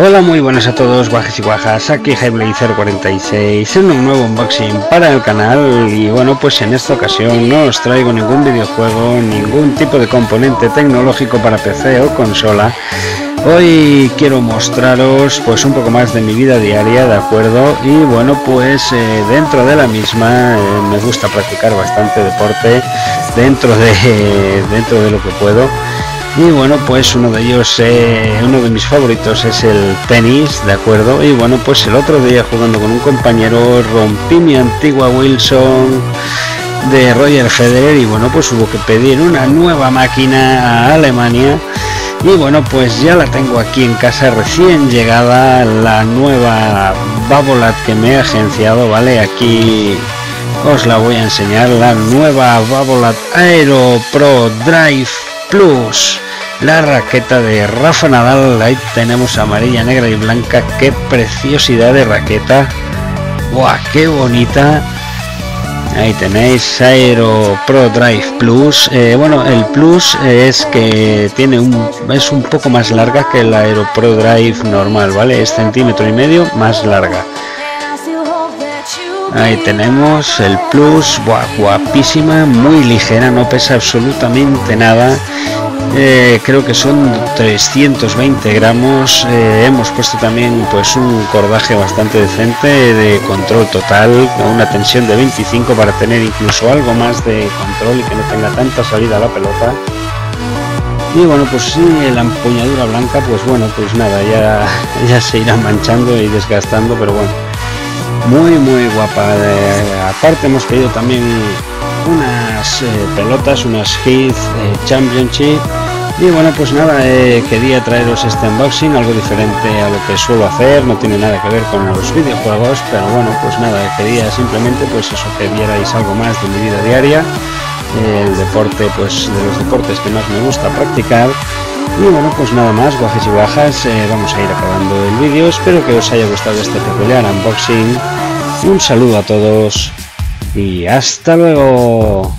Hola, muy buenas a todos, guajes y guajas, aquí Highblade 046 en un nuevo unboxing para el canal y bueno, pues en esta ocasión no os traigo ningún videojuego, ningún tipo de componente tecnológico para PC o consola. Hoy quiero mostraros pues un poco más de mi vida diaria, ¿de acuerdo? Y bueno, pues eh, dentro de la misma eh, me gusta practicar bastante deporte dentro de, dentro de lo que puedo y bueno pues uno de ellos eh, uno de mis favoritos es el tenis de acuerdo y bueno pues el otro día jugando con un compañero rompí mi antigua Wilson de Roger Federer y bueno pues hubo que pedir una nueva máquina a Alemania. Y bueno pues ya la tengo aquí en casa recién llegada la nueva Babolat que me he agenciado vale aquí os la voy a enseñar la nueva Babolat Aero Pro Drive Plus. La raqueta de Rafa Nadal ahí tenemos amarilla negra y blanca. Qué preciosidad de raqueta. ¡Buah, qué bonita. Ahí tenéis Aero Pro Drive Plus. Eh, bueno el Plus es que tiene un es un poco más larga que el Aero Pro Drive normal vale es centímetro y medio más larga Ahí tenemos el Plus, guapísima, muy ligera, no pesa absolutamente nada. Eh, creo que son 320 gramos. Eh, hemos puesto también pues un cordaje bastante decente de control total, con una tensión de 25 para tener incluso algo más de control y que no tenga tanta salida a la pelota. Y bueno, pues sí, la empuñadura blanca, pues bueno, pues nada, ya, ya se irá manchando y desgastando, pero bueno muy muy guapa. Aparte hemos pedido también unas eh, pelotas unas Heath eh, Championship. Y bueno pues nada eh, quería traeros este unboxing algo diferente a lo que suelo hacer no tiene nada que ver con los videojuegos pero bueno pues nada quería simplemente pues eso que vierais algo más de mi vida diaria el deporte pues de los deportes que más me gusta practicar y bueno, pues nada más, guajes y bajas, eh, vamos a ir acabando el vídeo. Espero que os haya gustado este peculiar unboxing. Un saludo a todos y hasta luego.